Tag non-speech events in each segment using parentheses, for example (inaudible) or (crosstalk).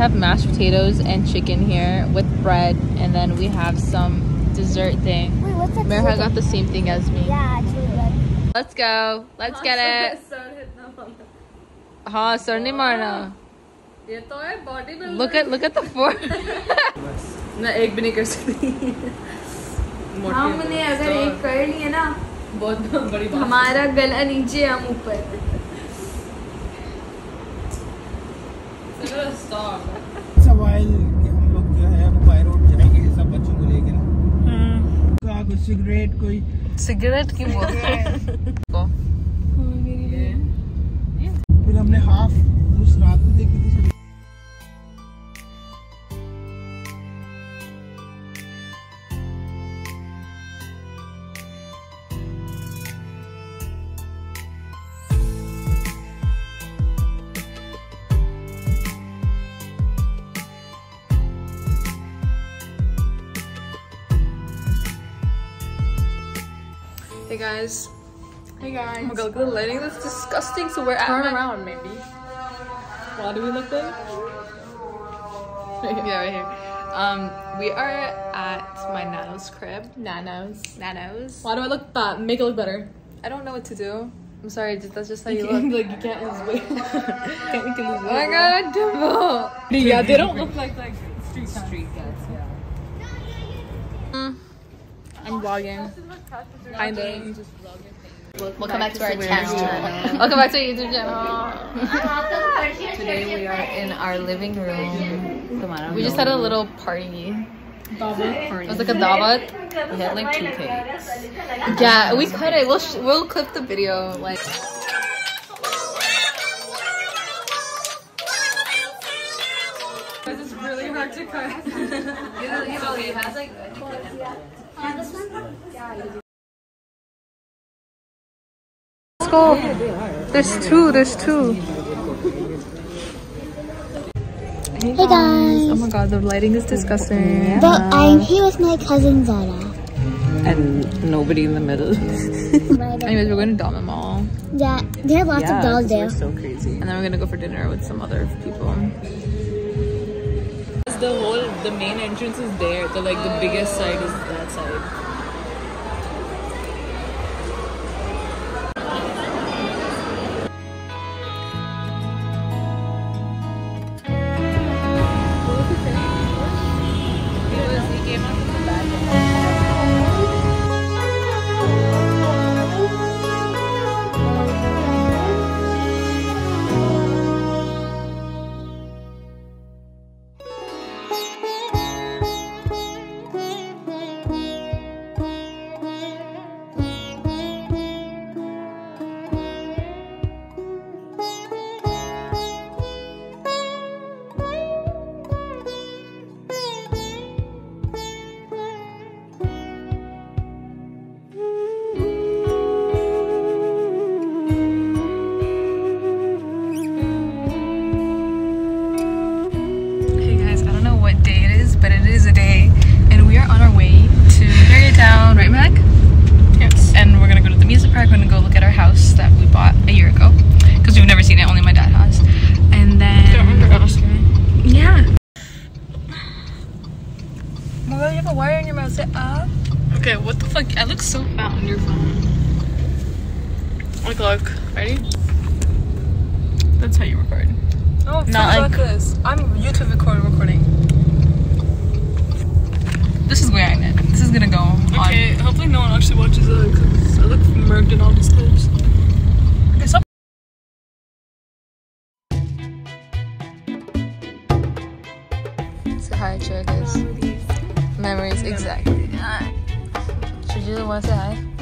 have mashed potatoes and chicken here with bread, and then we have some dessert thing. Wait, what's that? Merha got the same thing as me. Yeah, chili bread. Let's go. Let's get it. हाँ sir नहीं मारना ये तो है body में Look at look at the four. मैं एक भी नहीं कर सकती हमने अगर एक कर लिए ना बहुत बड़ी बात हमारा गला नीचे हम ऊपर सवाल कि हम लोग जो है वो बाय रोड जाएँगे सब बच्चों को लेके ना। का सिगरेट कोई सिगरेट की बोतल। (laughs) फिर हमने हाफ़ उस रात में देखी थी guys. Hey guys. Oh my god, look at the lighting. That's disgusting. So we're at Turn my- around maybe. Why do we look like? (laughs) yeah, right here. Um, we are at my nano's crib. Nanos. Nano's. Why do I look that? Make it look better. I don't know what to do. I'm sorry. That's just how you You look. like you can't lose weight. (laughs) can't you can lose Oh my god, Dimple. (laughs) Yeah, they don't look like like street street guys. Yeah. I'm vlogging. Kinda. Welcome back to our channel. Welcome back to our YouTube channel. (laughs) Today we are in our living room. We just had a little party. It was like a davat. We had like two cakes. Yeah, we cut it. We'll sh- we'll clip the video. Like. This is really hard to cut. (laughs) (laughs) Let's go. There's two. There's two. Hey guys. Oh my god, the lighting is disgusting. But I'm here with my cousin Zara. And nobody in the middle. (laughs) Anyways, we're going to Dolmen Mall, Yeah, there are lots of dolls there. so crazy. and then we're gonna go for dinner with some other people. The whole the main entrance is there. The like the biggest side is that side. Say hi, Churches. Memories, exactly. Should you want to say hi?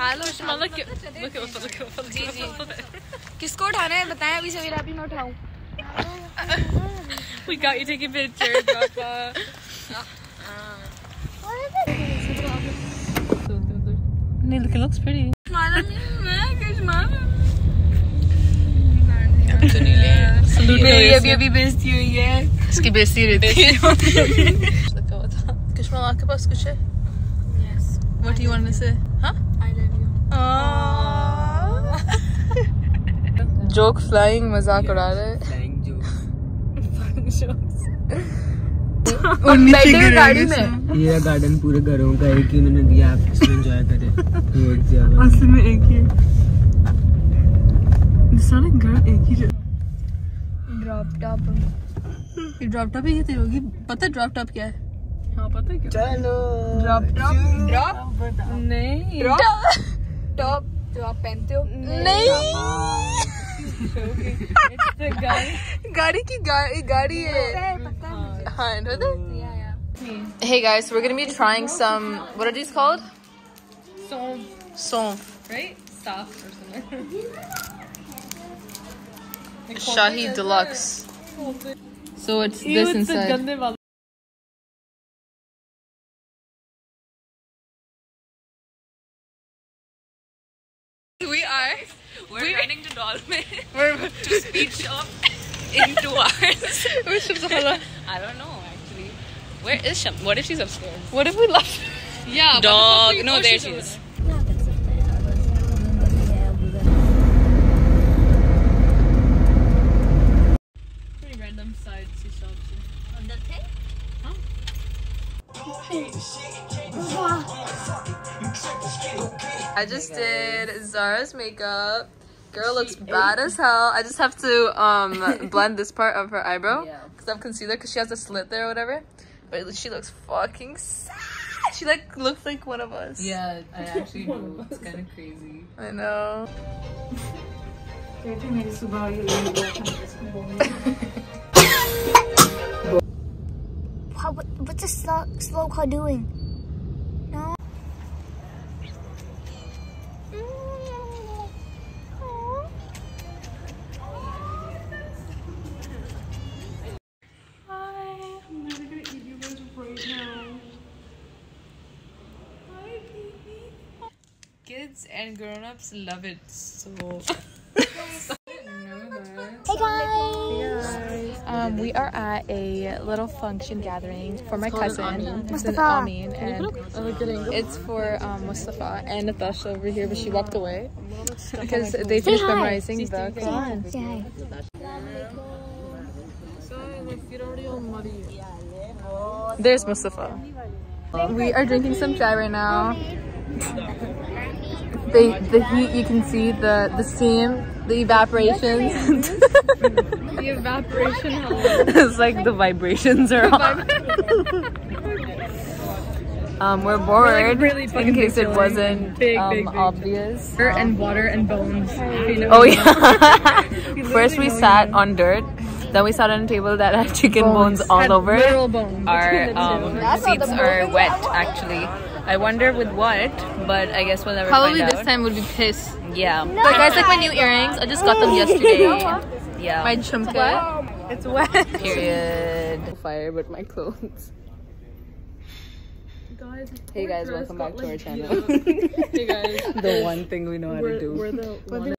Look at Wafa, look at look ji at ji Wafa. किसको उठाना है बताएँ अभी सवेरा अभी मैं उठाऊं We got you taking pictures, Wafa. Nee, look, it looks pretty. मेरी अभी अभी बेइज्जती हुई है इसकी बेइज्जती रहती है आपके पास कुछ है What do you want to say? Huh? Joke flying मज़ाक उड़ा रहे फ्लाइंग जो गाड़ी में? ये गार्डन पूरे घरों का एक ही उन्होंने दिया आप इसमें एंजॉय करें। एक असल में एक ही। सारे घर एक ही ड्रॉप टॉप ये ड्रॉप टॉप ही तेरी होगी पता है ड्रॉप टॉप क्या है? हाँ पता है क्या? चलो। ड्रॉप टॉप ड्रॉप नहीं। टॉप जो आप पहनते हो नहीं गाड़ी की गा- गाड़ी है पता है मुझे हाँ पता है या या Hey guys, we're gonna be trying some. What are these called? Sonf. right staff or something Shahi Deluxe. So it's this inside. To speed shop in two hours. (laughs) Where's Shamsala? I don't know actually. Where is Sham? What if she's upstairs? What if we left? Yeah. Dog. No, oh, there she is. pretty random side she shops I just did Zara's makeup. Girl looks bad as hell. I just have to um (laughs) blend this part of her eyebrow because I have concealer because she has a slit there or whatever. But she looks fucking sad. She like looks like one of us. Yeah, I (laughs) actually do. It's kind of crazy. I know. What, (laughs) what- what's this slow, slow car doing? Love it so. Hey guys! Um, we are at a little function gathering for my cousin. It's. Amin, and it's for um, Mustafa and Natasha over here, but she walked away because they finished memorizing the Quran. There's Mustafa. We are drinking some chai right now. The the heat you can see the the steam, the evaporation. the evaporation (laughs) it's like the vibrations are on. (laughs) um, we're bored really in case it wasn't Big, um, big, big. obvious. and water and bones. Oh yeah. (laughs) First we sat on dirt, then we sat on a table that had chicken bones, all Had over. bones Our um, seats are wet actually. I wonder with what, but I guess we'll never Probably find this out. time would be piss. Yeah, But guys, like my new earrings, I just got them yesterday. (laughs) yeah. My chumka. It's wet. Period. (laughs) Fire, but my clothes. Guys, Hey guys, welcome back to our channel. (laughs) hey guys the one thing we know how to do. we're the one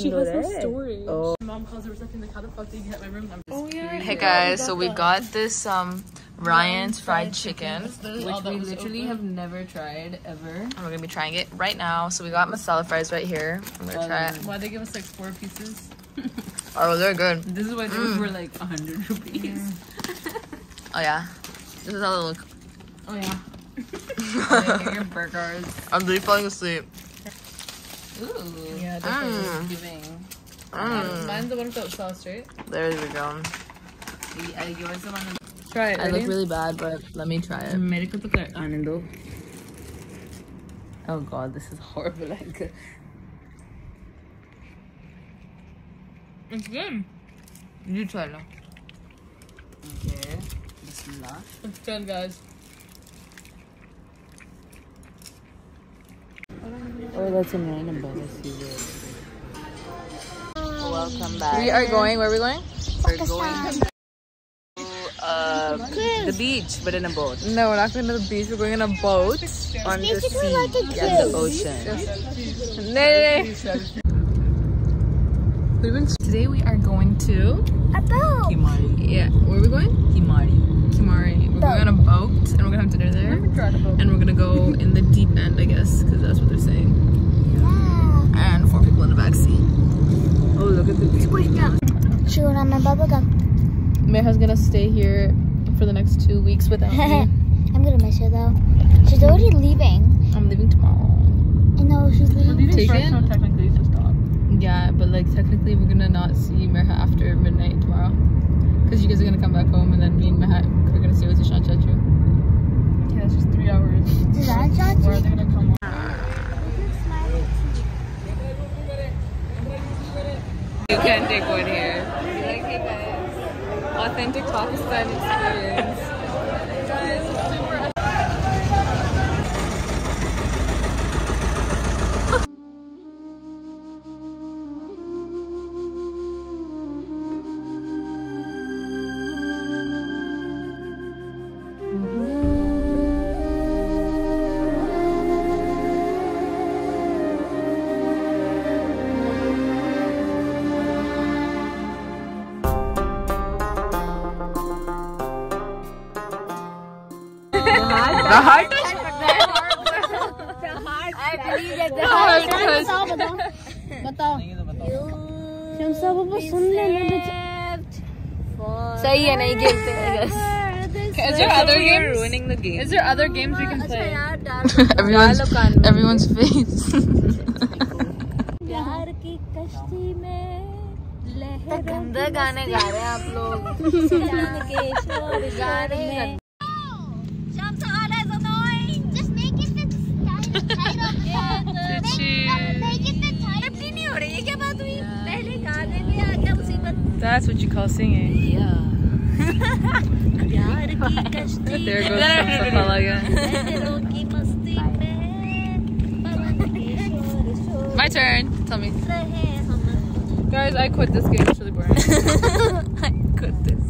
she has no story oh. mom calls her reception like how the fuck did you get my room I'm just Hey guys, so we got this um Ryan's fried chicken. Which we literally have never tried ever. And we're gonna be trying it right now. So we got masala fries right here. I'm gonna try it. why they give us like four pieces (laughs) Oh, they're good. This is why those were like hundred rupees. (laughs) Oh yeah. This is how they look. oh yeah (laughs) your burgers. I'm really falling asleep. Ooh. yeah Mm. Giving. Mm. mine's the one without sauce right There we go. Yours the one. Try it. I ready? look really bad, but let me try it. മെഴുക്കത്ത് ആണെന്തോ Oh god, this is horrible. (laughs) Like, it's good. You try it? Okay. Bismillah. It's done, guys. Oh, that's a man bonus. Welcome back. We are going. Where are we going? We're going uh, the beach, but in a boat. No, we're not going to the beach. We're going in a boat on the basically sea. like a the cruise. ocean. Nay. Today we are going to A boat. Himari. yeah. Where are we going? Himari. Kimari. We're going on a boat and we're gonna have dinner there. And we're gonna go in the deep end, I guess, because that's what they're saying. Yeah. And four people in the back seat. Oh, look at the view. Chewing on my bubble gum. Meha's gonna stay here for the next two weeks without (laughs) me. I'm gonna miss her though. She's already leaving. I'm leaving tomorrow. I know she's leaving. Take it? technically to stop. Yeah, but like technically we're gonna not see Meha after midnight tomorrow. Because you guys are gonna come back home and then me and Meha are gonna stay with Ishan Chachu. Yeah, it's just three hours. Is that John? Where are they gonna come? You can't take one here. Be like, hey guys, authentic Pakistan experience. The heart. बताओ तो बताओ वो सुन लेना सही है नहीं खेलते Is there other You're games? ruining the game. Is there other games we can play? everyone's, everyone's face. प्यार की कश्ती में गंदे गाने गा रहे हैं आप लोग That's what you call singing. Yeah. (laughs) प्यार की कश्ती There goes Safala again. लहरों की मस्ती में पवन के शोर शोर My turn. Tell me. रहे हम Guys, I quit this game. It's really boring. (laughs) I got this.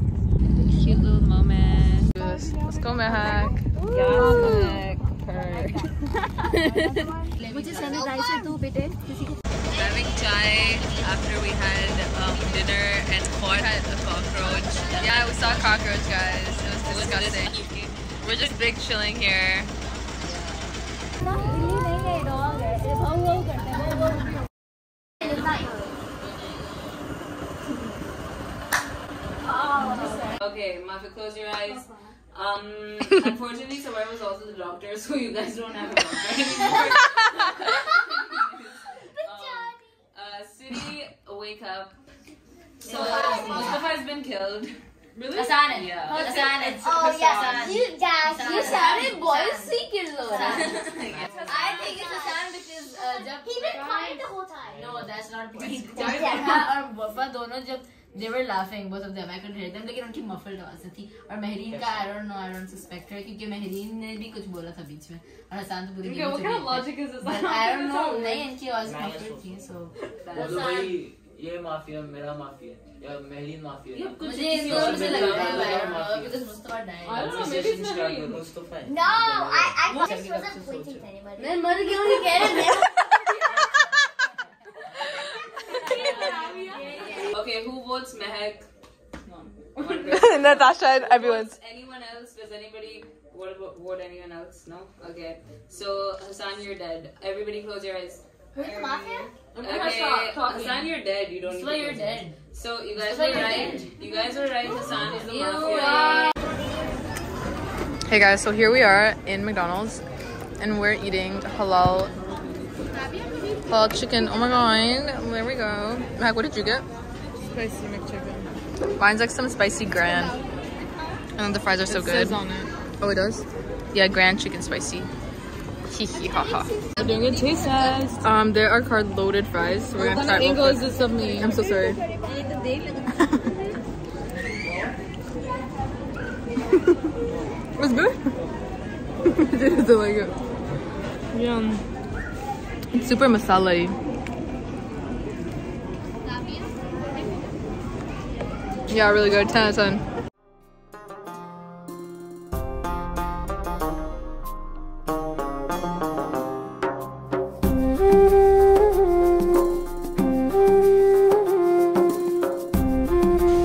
Cute little moment. Let's let's go, Mehak. Yeah. Purr. मुझे सैनिटाइजर दो बेटे (laughs) having chai after we had um, dinner and Ford had a cockroach. Yeah, we saw a cockroach, guys. It was disgusting. We're just big chilling here. Okay, Mafia, close your eyes. Um, (laughs) unfortunately, Sarah was also the doctor, so you guys don't have a doctor (laughs) anymore. (laughs) wake up. So, Mustafa has been killed. Really? है Yeah. है Oh yes, you guys, you सारे said boys से kill हो रहा है I think it's आसान because uh, जब He been quiet the whole time. no that's not because जब फरहा और वफा दोनों जब they were laughing both of them I could hear them लेकिन उनकी muffled आवाज़ थी और महरीन का I don't know I don't suspect her क्योंकि महरीन ने भी कुछ बोला था बीच में और हसान तो पूरी Okay, what kind of logic is this? I don't know नहीं इनकी आवाज़ muffled थी so ये माफिया मेरा माफिया या महलीन माफिया मुझे इन दोनों से लग रहा है I don't know because Mustafa died I don't know, maybe it's Maheen. Mustafa है No, I I just wasn't pointing to anybody. मैं मर गया हूँ ये कह रहे हैं Okay, who votes Mehak? (laughs) One person. Natasha and everyone's. Anyone else? Does anybody what about vote anyone else? No? Okay. So Hassan, you're dead. Everybody close your eyes. Who's the mafia? Okay, Hassan, you're dead. You don't Mustafa, need to you're close your eyes. dead. So you guys Mustafa, are you're right. You guys are right. Hassan is the You mafia. Hey guys, so here we are in McDonald's and we're eating halal halal chicken. Oh my god, there we go. Mac, what did you get? Spicy McChicken. Mine's like some spicy grand. And the fries are so it good. says on it. Oh, it does? Yeah, grand chicken spicy. Hee hee ha ha. We're doing a taste test. Um, there are card loaded fries. So we're gonna try angle is this of me? I'm so sorry. (laughs) (laughs) (laughs) It's good. I didn't like it. Yum. It's super masala Yeah, really good. 10 out of 10.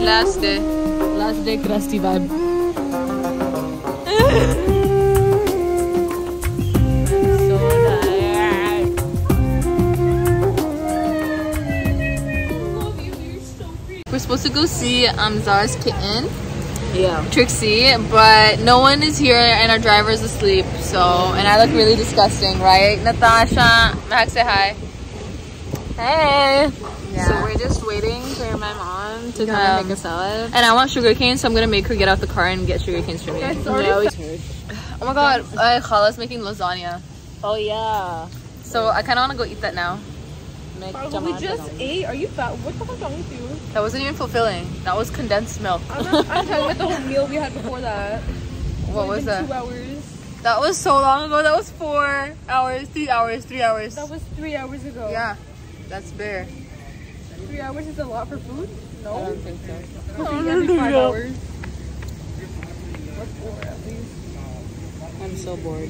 Last day. Last day crusty vibe. so tired. We're supposed to go see um Zara's kitten, Yeah. Trixie, but no one is here and our driver is asleep. So, and I look really disgusting, right? Natasha, Max, say hi. Hey. So we're just waiting for my mom to come make a salad. And I want sugar cane, so I'm gonna make her get out the car and get sugar canes for me. (laughs) Oh my god, uh, Khala's making lasagna. Oh yeah. So I kind of want to go eat that now. Make we just ate. Are you fat? What the fuck's wrong with you? That wasn't even fulfilling. That was condensed milk. I'm, not, I'm talking about the (laughs) whole meal we had before that. What was that? Two hours. That was so long ago. That was four hours, three hours, three hours. That was three hours ago. yeah, that's bare. Three hours is a lot for food? No. I don't think so. Every five hours. I'm so bored.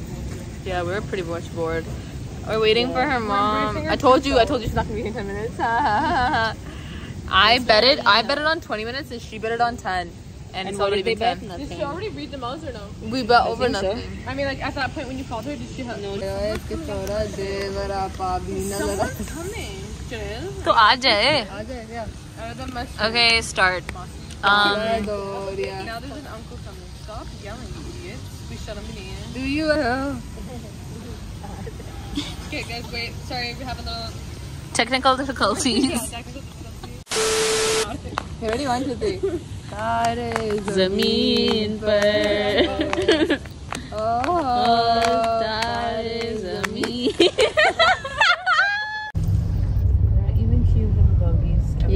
Yeah, we're pretty much bored. We're waiting yeah. for her mom. I told you, I told you she's not gonna be here in 10 minutes. (laughs) I bet it, I bet it on 20 minutes and she bet it on 10. And, and it's already been 10. Nothing. Did she already read the out or no? We bet I over nothing. So. I mean, like, at that point when you called her, did she have... No, Someone's coming. Jill? So, aa jaye. Aa yeah. Okay, start. Um, Now there's an uncle coming. Stop yelling, you idiots. We shut him in. do you? Okay, guys, wait. Sorry, we have a little. Technical difficulties. technical (laughs) Ready? One, two, three. (laughs) तारे जमीन पर Oh, तारे जमीन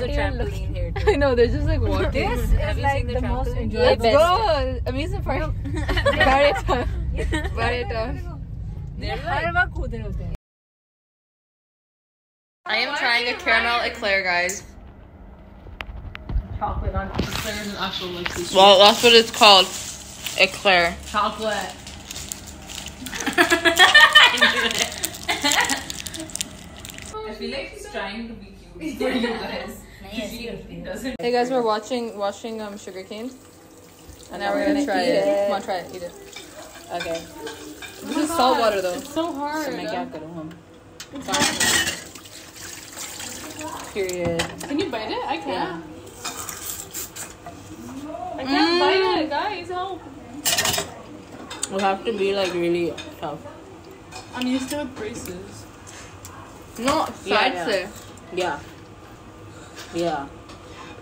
there's a trampoline and here. Too. (laughs) I know. They're just like walking. This is like the, the most enjoyable. Let's go. amusement park. Very tough. Very tough. I am trying a caramel eclair, guys. Chocolate on eclair is an actual like. Well, that's what it's called. Eclair. Chocolate. (laughs) I feel like he's trying to be (laughs) for you guys. (laughs) Hey guys, we're watching watching um sugar cane, and now we're gonna, try it. it. Come on, try it, eat it. Okay. Oh this is God. salt water though. It's so hard. Se me queda cabrón. Period. Can you bite it? I can't. Yeah. I can't mm. bite it, guys. Help. It'll have to be like really tough. I'm used to braces. No, yeah, yeah. se. Yeah. Yeah.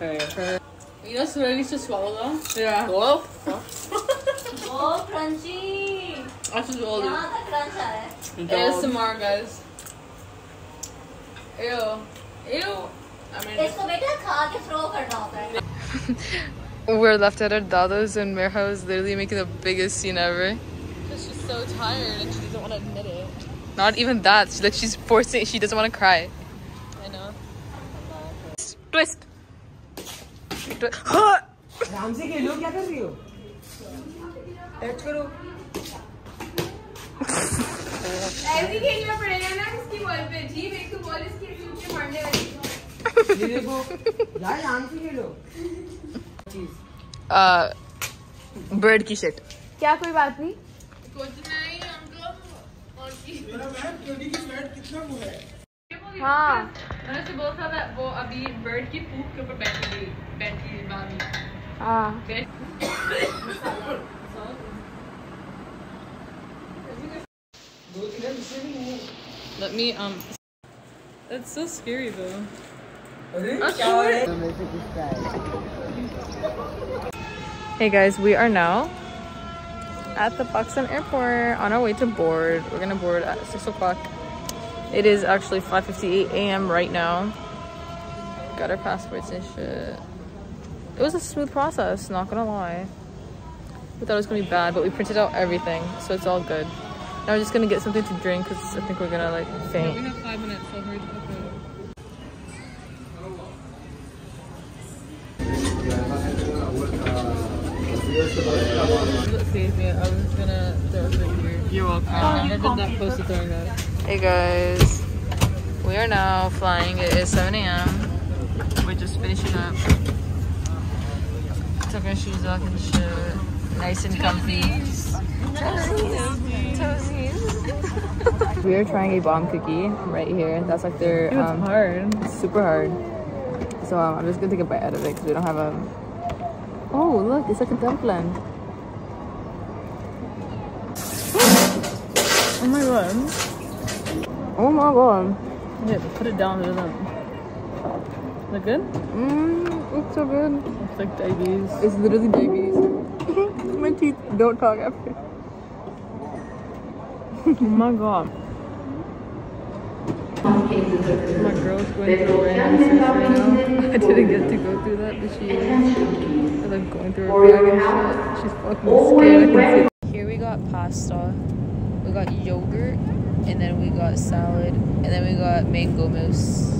Okay. You know, so ready to swallow though. Yeah. Oh. Oh, crunchy. That's just all this. यहाँ तक crunch आ रहा है. ASMR, guys. Ew. Ew. I mean, इसको बेटा खा के throw करना होता है. We're (laughs) left at our dados and Mirha is literally making the biggest scene ever. she's so tired and she doesn't want to admit it. Not even that. She, like she's forcing. She doesn't want to cry. I know. Twist. Twi- Ram से खेलो क्या कर रही हो? Touch करो। ऐसे खेलना पड़ेगा ना इसकी बॉल पे। जी एक तो बॉल इसके नीचे वाली ये देखो यार राम से खेलो। uh, bird की shit. क्या कोई बात नहीं? हाँ। मैंने उसे बोला था that वो अभी bird की poop के ऊपर बैठी बैठी बामी हाँ Let me um. That's so scary though. Hey guys, we are now at the Buxton Airport on our way to board. We're gonna board at six o'clock. It is actually 5:58 a.m. right now. Got our passports and shit. It was a smooth process, not gonna lie. We thought it was gonna be bad, but we printed out everything, so it's all good. Now we're just gonna get something to drink because I think we're gonna like faint. We have five minutes, so hurry the fuck up. Save me. I was gonna throw it right here. You're welcome. I've never been that close to throwing up. Hey guys, we are now flying. It is 7 a.m. We're just finishing up. Took our shoes off and shit. Nice and comfy. Toesies. (laughs) we are trying a bomb cookie right here. That's like their um, hard. it's super hard. So um, I'm just gonna take a bite out of it because we don't have a. Oh look, it's like a dumpling. Oh my god. Oh my god. Yeah, put it down. It doesn't. Look good? Mmm, it's so good. It's like diabetes. It's literally babies. (laughs) My teeth don't talk after. Oh my god. My girl's going through now. I didn't get to go through that, but she is. I'm like going through her bag and shit. She's fucking scared. I can see. Here we got pasta, we got yogurt, and then we got salad, and then we got mango mousse.